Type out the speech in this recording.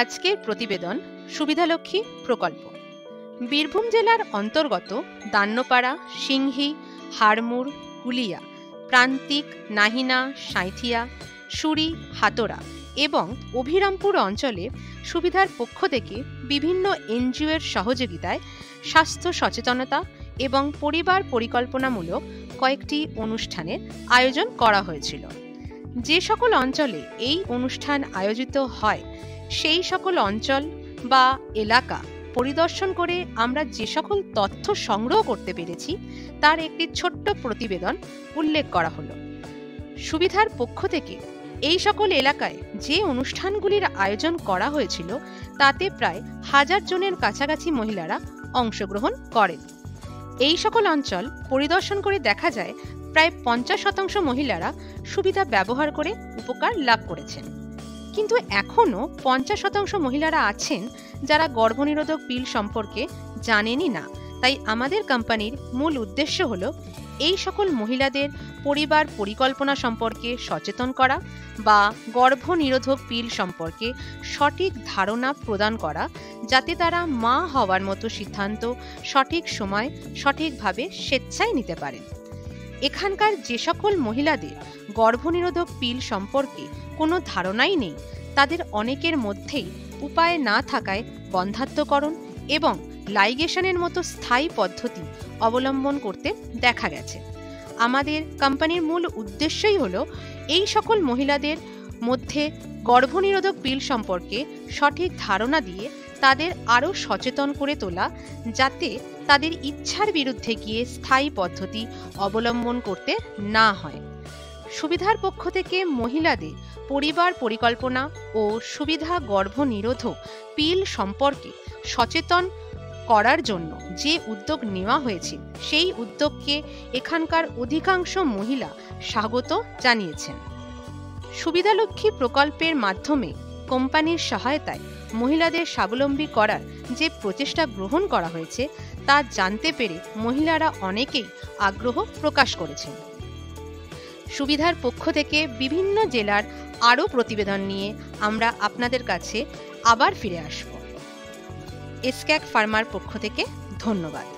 আজকের প্রতিবেদন সুবিধালক্ষ্মী প্রকল্প। বীরভূম জেলার অন্তর্গত দান্নপাড়া সিংহি, হাড়মুড়, হুলিয়া, প্রান্তিক, নাহিনা, সাঁইথিয়া, সুরি হাতোরা এবং অভিরামপুর অঞ্চলে সুবিধার পক্ষ থেকে বিভিন্ন এনজিওর সহযোগিতায় স্বাস্থ্য সচেতনতা এবং পরিবার পরিকল্পনামূলক কয়েকটি অনুষ্ঠানের আয়োজন করা হয়েছিল। যে সকল অঞ্চলে এই অনুষ্ঠান আয়োজিত হয়, সেই সকল অঞ্চল বা এলাকা পরিদর্শন করে আমরা যে সকল তথ্য সংগ্রহ করতে পেরেছি, তার একটি ছোট্ট প্রতিবেদন উল্লেখ করা হলো। সুবিধার পক্ষ থেকে এই সকল এলাকায় যে অনুষ্ঠানগুলির আয়োজন করা হয়েছিল, তাতে প্রায় হাজার জনের কাছাকাছি মহিলারা অংশগ্রহণ করেন। এই সকল অঞ্চল পরিদর্শন করে দেখা যায়, প্রায় পঞ্চাশ শতাংশ মহিলারা সুবিধা ব্যবহার করে উপকার লাভ করেছেন। কিন্তু এখনও পঞ্চাশ শতাংশ মহিলারা আছেন যারা গর্ভনিরোধক পিল সম্পর্কে জানেনই না। তাই আমাদের কোম্পানির মূল উদ্দেশ্য হল, এই সকল মহিলাদের পরিবার পরিকল্পনা সম্পর্কে সচেতন করা বা গর্ভনিরোধক পিল সম্পর্কে সঠিক ধারণা প্রদান করা, যাতে তারা মা হওয়ার মতো সিদ্ধান্ত সঠিক সময় সঠিকভাবে স্বেচ্ছায় নিতে পারেন। এখানকার যে সকল মহিলাদের গর্ভনিরোধক পিল সম্পর্কে কোনো ধারণাই নেই, তাদের অনেকের মধ্যেই উপায় না থাকায় বন্ধাত্মকরণ এবং লাইগেশনের মতো স্থায়ী পদ্ধতি অবলম্বন করতে দেখা গেছে। আমাদের কোম্পানির মূল উদ্দেশ্যই হলো এই সকল মহিলাদের মধ্যে গর্ভনিরোধক পিল সম্পর্কে সঠিক ধারণা দিয়ে তাদের আরও সচেতন করে তোলা, যাতে তাদের ইচ্ছার বিরুদ্ধে গিয়ে স্থায়ী পদ্ধতি অবলম্বন করতে না হয়। সুবিধার পক্ষ থেকে মহিলাদের পরিবার পরিকল্পনা ও সুবিধা গর্ভনিরোধক পিল সম্পর্কে সচেতন করার জন্য যে উদ্যোগ নেওয়া হয়েছে, সেই উদ্যোগকে এখানকার অধিকাংশ মহিলা স্বাগত জানিয়েছেন। সুবিধালক্ষ্মী প্রকল্পের মাধ্যমে কোম্পানির সহায়তায় মহিলাদের স্বাবলম্বী করার যে প্রচেষ্টা গ্রহণ করা হয়েছে, তা জানতে পেরে মহিলারা অনেকেই আগ্রহ প্রকাশ করেছেন। সুবিধার পক্ষ থেকে বিভিন্ন জেলার আরও প্রতিবেদন নিয়ে আমরা আপনাদের কাছে আবার ফিরে আসব। এসক্যাক ফার্মার পক্ষ থেকে ধন্যবাদ।